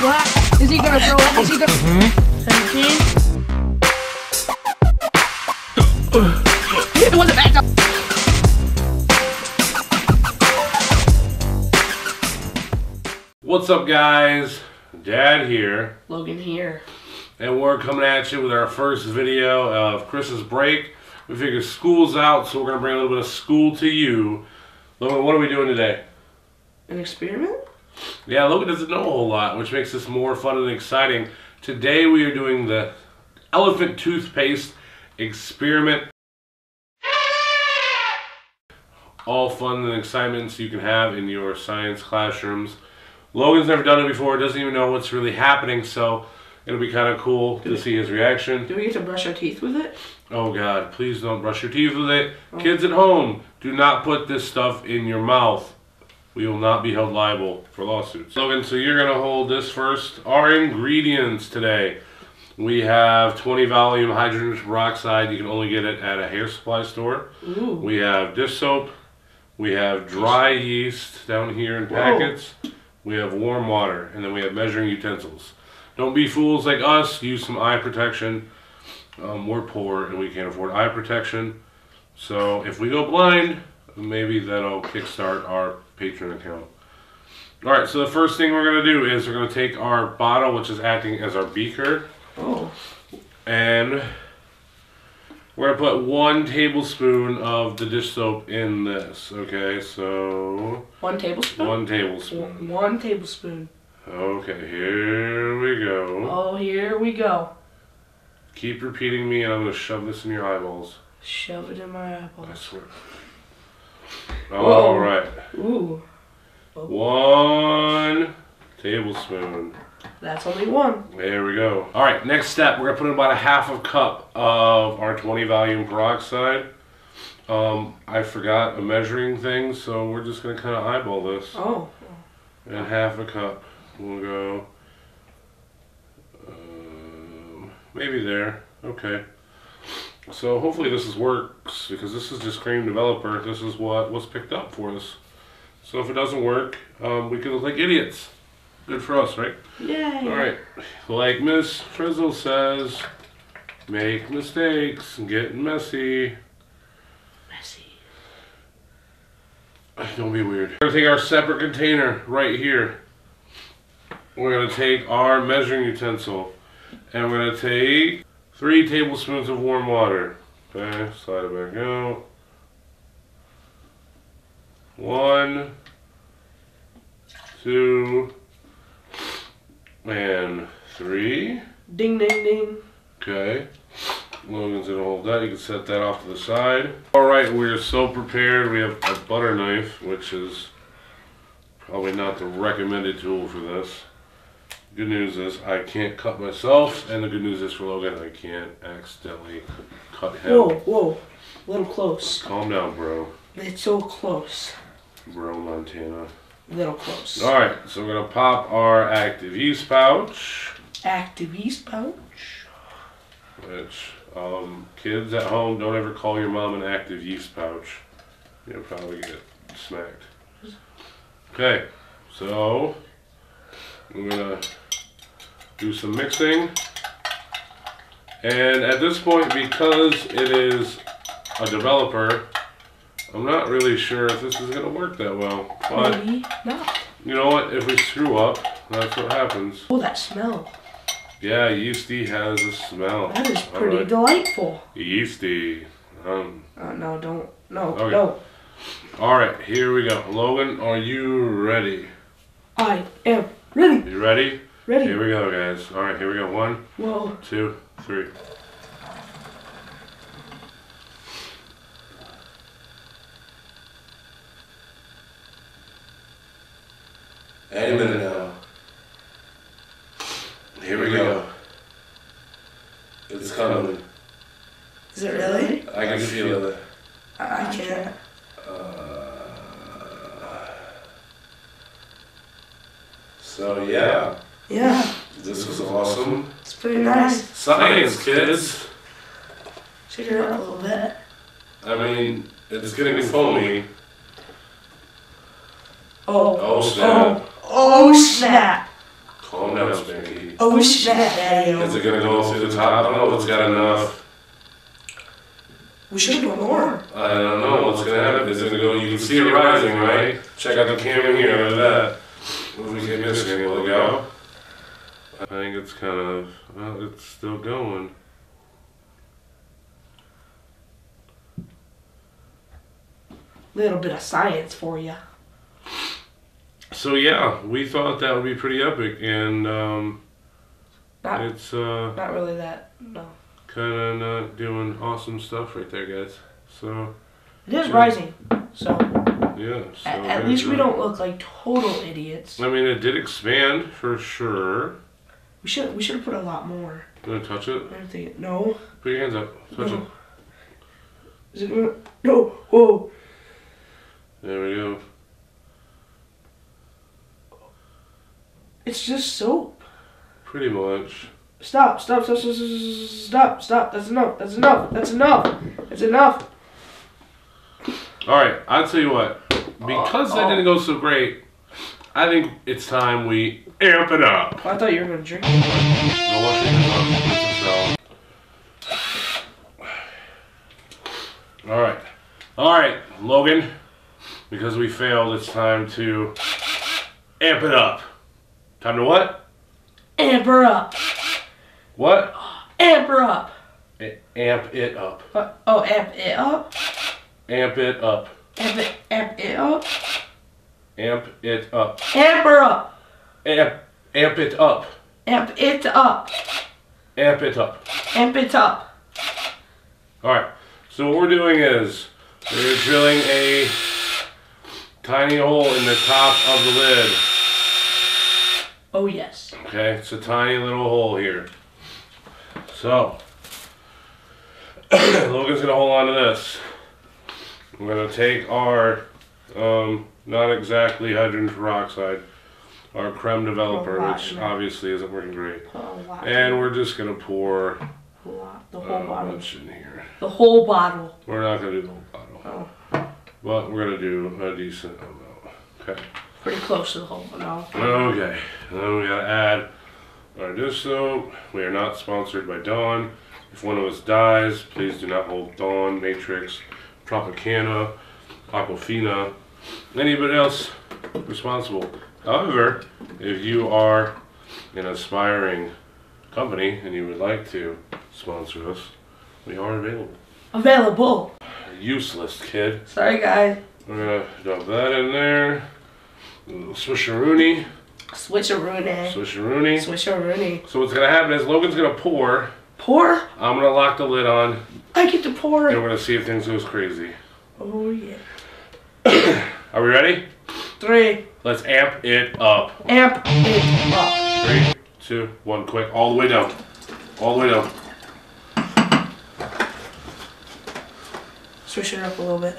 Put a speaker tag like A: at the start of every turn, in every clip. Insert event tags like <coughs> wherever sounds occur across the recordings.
A: What? Is he gonna throw up? Is he gonna? Seventeen. It wasn't back up.
B: What's up, guys? Dad here,
A: Logan here.
B: and we're coming at you with our first video of Christmas break. We figure school's out, so we're gonna bring a little bit of school to you. Logan, what are we doing today?
A: An experiment?
B: Yeah, Logan doesn't know a whole lot, which makes this more fun and exciting. Today we are doing the elephant toothpaste experiment. All fun and excitements you can have in your science classrooms. Logan's never done it before, doesn't even know what's really happening, so it'll be kind of cool to see his reaction.
A: Do we get to brush our teeth with it?
B: Oh God, please don't brush your teeth with it. Oh. Kids at home, do not put this stuff in your mouth. We will not be held liable for lawsuits. Logan, so you're gonna hold this first. Our ingredients today. We have 20 volume hydrogen peroxide. You can only get it at a hair supply store.
A: Ooh.
B: We have dish soap. We have dry yeast down here in
A: Whoa.
B: packets. We have warm water, and then we have measuring utensils. Don't be fools like us. Use some eye protection. Um, we're poor and we can't afford eye protection. So if we go blind, maybe that'll kickstart our Patreon account. All right. So the first thing we're gonna do is we're gonna take our bottle, which is acting as our beaker,
A: Oh.
B: and we're gonna put one tablespoon of the dish soap in this. Okay, so
A: One tablespoon?
B: one tablespoon.
A: One, one tablespoon.
B: Okay, here we go.
A: Oh, here we go.
B: Keep repeating me, and I'm gonna shove this in your eyeballs.
A: Shove it in my
B: I
A: eyeballs.
B: swear. All right,
A: Ooh.
B: one tablespoon.
A: That's only one.
B: There we go. All right, next step, we're gonna put in about a half a cup of our 20 volume peroxide. Um, I forgot a measuring thing, so we're just gonna kind of eyeball this.
A: Oh.
B: And half a cup. We'll go. Um, maybe there. Okay. So hopefully this is works because this is just cream developer. This is what was picked up for us. So if it doesn't work, um, we could look like idiots. Good for us, right?
A: Yay.
B: All right. Like Miss Frizzle says, make mistakes and get messy.
A: Messy.
B: Don't be weird. We're gonna take our separate container right here. We're gonna take our measuring utensil and we're gonna take three tablespoons of warm water. Okay, slide it back out. One, two, and three.
A: Ding, ding, ding.
B: Okay. Logan's gonna hold that. You can set that off to the side. All right, we're so prepared. We have a butter knife, which is probably not the recommended tool for this. Good news is I can't cut myself, and the good news is for Logan, I can't accidentally cut him.
A: Whoa, whoa. A little close.
B: Calm down, bro.
A: It's so close.
B: Bro, Montana.
A: A little close.
B: All right, so we're gonna pop our active yeast pouch,
A: Active yeast pouch.
B: which um, kids at home don't ever call your mom an active yeast pouch. You'll probably get smacked. Okay, so we're gonna do some mixing, and at this point, because it is a developer, I'm not really sure if this is gonna work that well. But
A: Maybe not.
B: you know what? If we screw up, that's what happens.
A: Oh, that smell.
B: Yeah, yeasty has a smell.
A: That is pretty
B: right.
A: delightful.
B: Yeasty. Um,
A: Uh, no, don't. No,
B: Okay.
A: no.
B: all right, here we go. Logan, are you ready?
A: I am ready.
B: You ready?
A: Ready.
B: Here we go, guys. All right, here we go. One,
A: Whoa.
B: two, three. Any minute now. Here we go. It's coming.
A: Is it really?
B: I can feel it.
A: I, I can't.
B: So yeah,
A: Yeah,
B: this was awesome.
A: it's pretty nice.
B: Science, kids.
A: Shake it up a little bit.
B: I mean, it's getting foamy.
A: Oh.
B: Oh snap!
A: Oh. oh, snap.
B: Calm down, Spanky.
A: Oh shit,
B: Is it gonna go through the top? I don't know if it's got enough.
A: We should do more.
B: I don't know what's gonna happen. Is it gonna go? You can see it rising, right? Check out the camera here. Look at that. If we get missing, will go? I think it's kind of. Well, it's still going.
A: Little bit of science for you.
B: So yeah, we thought that would be pretty epic, and um,
A: Not,
B: it's uh,
A: not really that. No.
B: kind of not doing awesome stuff right there, guys. So
A: It is rising, so
B: yeah. So
A: at, at least we don't look like total idiots.
B: I mean, it did expand for sure.
A: We should we should have put a lot more.
B: You wanna touch it?
A: I don't think no.
B: Put your hands up. Touch it.
A: No. Is it gonna- no? Whoa!
B: There we go.
A: It's just soap.
B: Pretty much.
A: Stop! Stop! Stop! Stop! Stop! Stop! Stop! That's enough! That's enough! That's enough! That's enough!
B: All right, I'll tell you what. Because that didn't go so great, I think it's time we amp it up.
A: I thought you were gonna drink. it.
B: Go wash your hands off. So- All right, all right, Logan. Because we failed, it's time to amp it up. Time to what?
A: Amp her up!
B: What?
A: Amp her up!
B: A- Amp it up.
A: Uh, oh, amp it up!
B: Amp it up.
A: Amp it, amp it up!
B: Amp it up.
A: Amp her up!
B: Amp, amp it up.
A: Amp it up!
B: Amp it up.
A: Amp it up!
B: All right. So what we're doing is we're drilling a tiny hole in the top of the lid.
A: Oh yes.
B: Okay, it's a tiny little hole here. So <clears throat> Logan's gonna hold on to this. We're gonna take our um, not exactly hydrogen peroxide, our creme developer, which obviously isn't working great,
A: A lot.
B: and we're just gonna pour
A: a lot. The
B: uh,
A: whole
B: a
A: bottle.
B: bunch in here.
A: The whole bottle.
B: We're not gonna do the whole bottle.
A: Oh,
B: But we're gonna do a decent amount. Okay.
A: pretty close to the whole. bottle.
B: Okay. And then we gotta add our dish soap. We are not sponsored by Dawn. If one of us dies, please do not hold Dawn, Matrix, Tropicana, Aquafina, anybody else responsible. However, if you are an aspiring company and you would like to sponsor us, we are available.
A: Available.
B: Useless kid.
A: Sorry, guys.
B: We're gonna dump that in there. Swisheroonie.
A: Switcheroony.
B: Swisheroonie.
A: Switcheroony.
B: So what's gonna happen is Logan's gonna pour.
A: Pour.
B: I'm gonna lock the lid on,
A: I get to pour
B: and we're gonna see if things goes crazy.
A: Oh yeah. <clears throat>
B: Are we ready?
A: Three.
B: Let's amp it up.
A: Amp it up.
B: Three, two, one, quick. All the way down. All the way down.
A: Switch it up a little bit.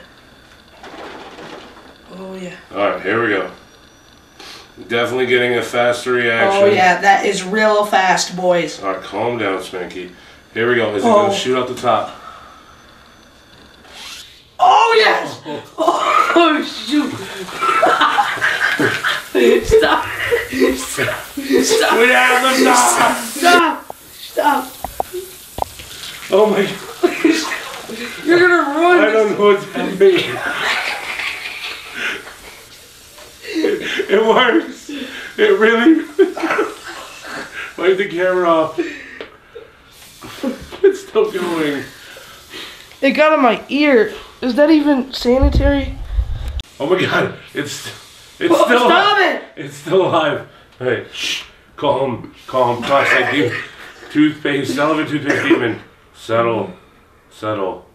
A: Oh yeah.
B: All right, here we go. Definitely getting a faster reaction.
A: Oh yeah, that is real fast, boys.
B: All right, calm down, Spanky. Here we go. Is it
A: Oh.
B: gonna shoot out the top?
A: Oh yes. Oh <laughs> oh shoot. Stop. Stop. Stop.
B: Get out of the top!
A: Stop. Stop.
B: Oh my! God.
A: You're gonna
B: run!
A: I
B: don't know what's happening. <laughs> It works. It really. <laughs> Wipe the camera off. <laughs> It's still going.
A: It got in my ear. Is that even sanitary?
B: Oh my god! It's it's
A: Oh,
B: still
A: stop it!
B: it's still alive. Hey, shh. Calm, calm. Prostate demon. Toothpaste. Relevant toothpaste demon. Settle, settle.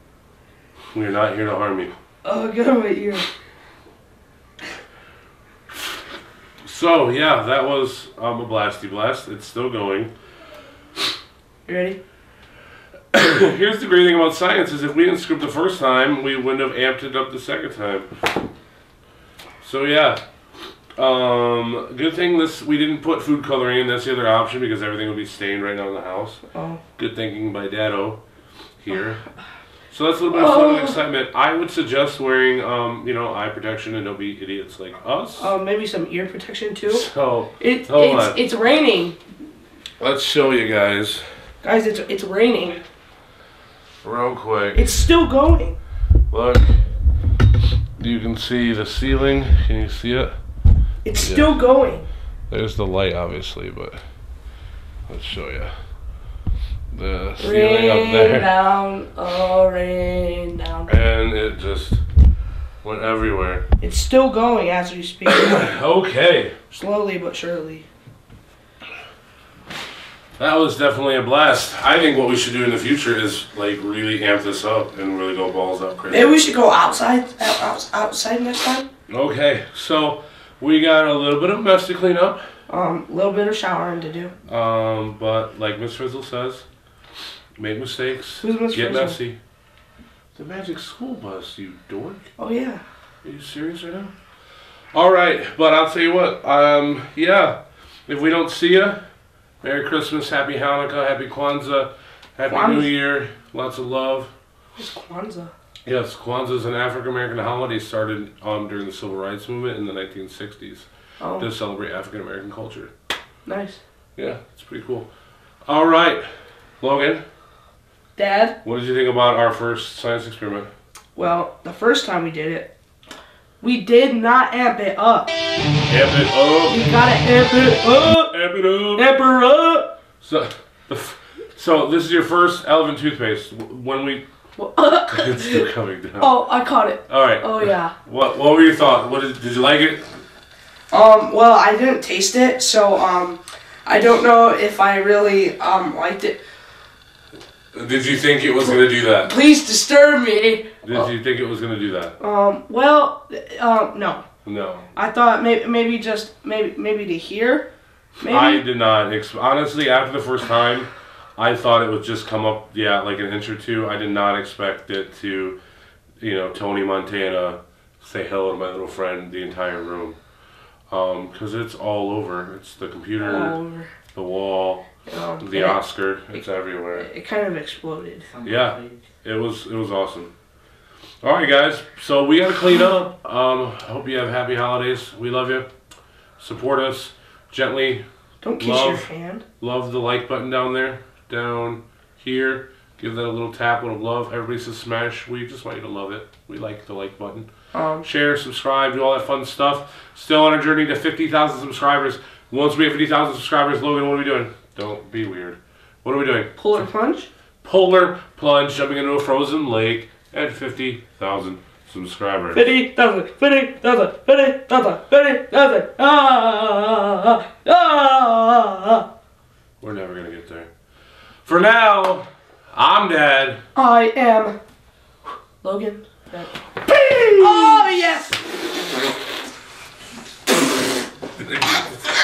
B: We're not here to harm you.
A: Oh, it got in my ear.
B: So yeah, that was um, a blasty blast. It's still going.
A: You ready? <coughs>
B: Here's the great thing about science is if we didn't script the first time, we wouldn't have amped it up the second time. So yeah. Um, good thing this we didn't put food coloring in. That's the other option because everything would be stained right now in the house.
A: Oh.
B: Good thinking by Dado here. <laughs> So that's a little bit of fun and
A: Oh.
B: excitement. I would suggest wearing, um, you know, eye protection and don't be idiots like us.
A: Um, maybe some ear protection too.
B: so
A: It,
B: Hold
A: it's
B: on.
A: it's raining,
B: let's show you guys
A: guys. It's it's raining.
B: real quick.
A: It's still going.
B: Look, you can see the ceiling. Can you see it?
A: It's
B: Yeah.
A: still going.
B: There's the light, obviously, but let's show you the ceiling up
A: Rain
B: there,
A: down, oh rain down.
B: and it just went everywhere.
A: It's still going as we speak. <coughs>
B: Okay,
A: Slowly but surely.
B: that was definitely a blast. I think what we should do in the future is like really amp this up and really go balls up crazy.
A: Maybe we should go outside out, out, outside next time.
B: Okay, so we got a little bit of mess to clean up.
A: Um, a little bit of showering to do.
B: Um, but like Miss Frizzle says, make mistakes,
A: Who's Miss
B: get
A: Frizzle?
B: messy. The Magic School Bus, you dork.
A: Oh yeah.
B: Are you serious right now? All right, but I'll tell you what. Um, yeah, if we don't see you, Merry Christmas, Happy Hanukkah, Happy Kwanzaa, Happy
A: Kwanzaa.
B: New Year, lots of love.
A: What's Kwanzaa.
B: Yes, Kwanzaa is an African American holiday started um, during the Civil Rights Movement in the 1960s
A: Oh,
B: to celebrate African American culture.
A: nice.
B: Yeah, it's pretty cool. All right, Logan,
A: Dad.
B: what did you think about our first science experiment?
A: Well, the first time we did it, we did not amp it up.
B: Amp it up,
A: We gotta amp it up.
B: amp it up.
A: Amp it up.
B: So, so this is your first Elvin toothpaste. When we, <laughs> it's still coming down.
A: oh, I caught it.
B: All right.
A: Oh yeah.
B: What What were your thoughts? What did, did you like it?
A: Um, well, I didn't taste it, so um, I don't know if I really um liked it.
B: Did you think it was gonna do that?
A: Please disturb me.
B: Did you think it was gonna do that?
A: Um, well, um, no.
B: No.
A: I thought maybe maybe just maybe maybe to hear. Maybe.
B: I did not. Ex- honestly, after the first time, I thought it would just come up, yeah, like an inch or two. I did not expect it to, you know, Tony Montana say hello to my little friend the entire room. Um, cause it's all over. It's the computer,
A: all over.
B: The wall,
A: Um,
B: the
A: it,
B: Oscar. It's everywhere.
A: it kind of exploded.
B: Yeah. It was it was awesome. All right, guys. So we gotta clean up. Um, hope you have happy holidays. We love you. Support us gently.
A: Don't kiss
B: Love.
A: your hand.
B: Love the like button down there, down here. Give that a little tap, a little love. Everybody says smash. We just want you to love it. We like the like button.
A: Um,
B: Share, subscribe, do all that fun stuff. Still on our journey to 50,000 subscribers. Once we have 50,000 subscribers, Logan, what are we doing? Don't be weird. What are we doing?
A: Polar plunge?
B: Polar plunge, jumping into a frozen lake at 50,000 subscribers.
A: 50,000, 50,000, 50,000, 50,000. Ah ah, ah, ah, ah.
B: We're never going to get there. For now, I'm dead.
A: I am Logan. Dad. Oh, yes! <laughs>